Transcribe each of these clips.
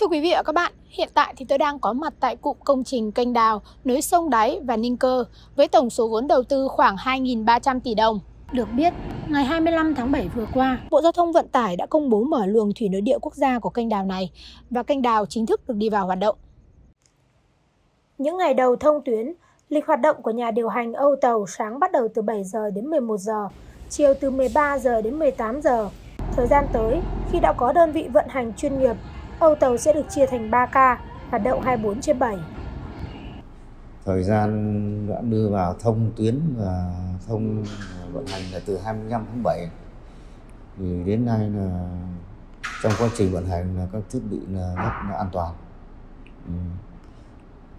Thưa quý vị và các bạn, hiện tại thì tôi đang có mặt tại cụm công trình kênh đào nối sông Đáy và Ninh Cơ với tổng số vốn đầu tư khoảng 2.300 tỷ đồng. Được biết, ngày 25 tháng 7 vừa qua, Bộ Giao thông Vận tải đã công bố mở luồng thủy nội địa quốc gia của kênh đào này và kênh đào chính thức được đi vào hoạt động. Những ngày đầu thông tuyến, lịch hoạt động của nhà điều hành Âu Tàu sáng bắt đầu từ 7 giờ đến 11 giờ, chiều từ 13 giờ đến 18 giờ. Thời gian tới, khi đã có đơn vị vận hành chuyên nghiệp Âu tàu sẽ được chia thành 3 ca, hoạt động 24 trên 7. Thời gian đã đưa vào thông tuyến và thông vận hành là từ 25 tháng 7 thì đến nay là trong quá trình vận hành là các thiết bị là rất là an toàn. Ừ.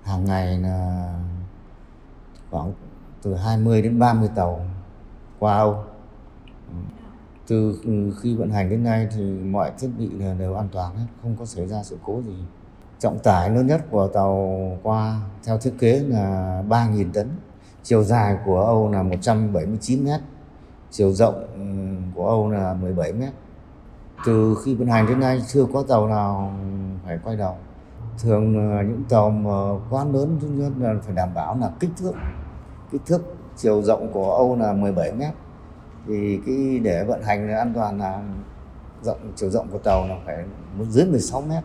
Hàng ngày là khoảng từ 20 đến 30 tàu qua Âu. Từ ừ, khi vận hành đến nay thì mọi thiết bị là đều an toàn hết, không có xảy ra sự cố gì. Trọng tải lớn nhất của tàu qua theo thiết kế là 3.000 tấn, chiều dài của Âu là 179 mét, chiều rộng ừ, của Âu là 17 mét. Từ khi vận hành đến nay chưa có tàu nào phải quay đầu. Thường những tàu mà quá lớn, thứ nhất là phải đảm bảo là kích thước. Kích thước chiều rộng của Âu là 17 mét thì cái để vận hành an toàn là rộng chiều rộng của tàu là phải dưới 16 mét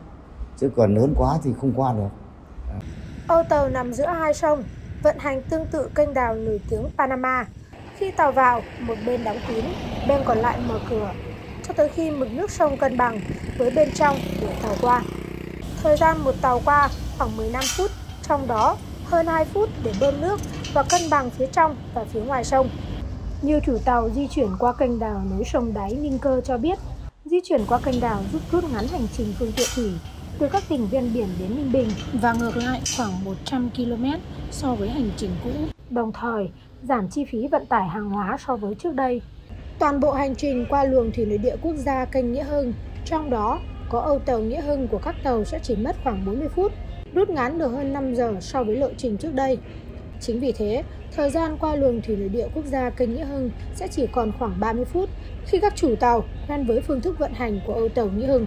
chứ còn lớn quá thì không qua được. Âu tàu nằm giữa hai sông, vận hành tương tự kênh đào nổi tiếng Panama. Khi tàu vào, một bên đóng kín, bên còn lại mở cửa, cho tới khi mực nước sông cân bằng với bên trong để tàu qua. Thời gian một tàu qua khoảng 15 phút, trong đó hơn 2 phút để bơm nước và cân bằng phía trong và phía ngoài sông. Nhiều chủ tàu di chuyển qua kênh đào nối sông đáy Ninh Cơ cho biết, di chuyển qua kênh đào giúp rút ngắn hành trình phương tiện thủy từ các tỉnh ven biển đến Ninh Bình và ngược lại khoảng 100 km so với hành trình cũ, đồng thời giảm chi phí vận tải hàng hóa so với trước đây. Toàn bộ hành trình qua luồng thủy nội địa quốc gia kênh Nghĩa Hưng, trong đó có âu tàu Nghĩa Hưng của các tàu sẽ chỉ mất khoảng 40 phút, rút ngắn được hơn 5 giờ so với lộ trình trước đây. Chính vì thế, thời gian qua luồng thủy nội địa quốc gia kênh Nghĩa Hưng sẽ chỉ còn khoảng 30 phút khi các chủ tàu quen với phương thức vận hành của âu tàu Nghĩa Hưng.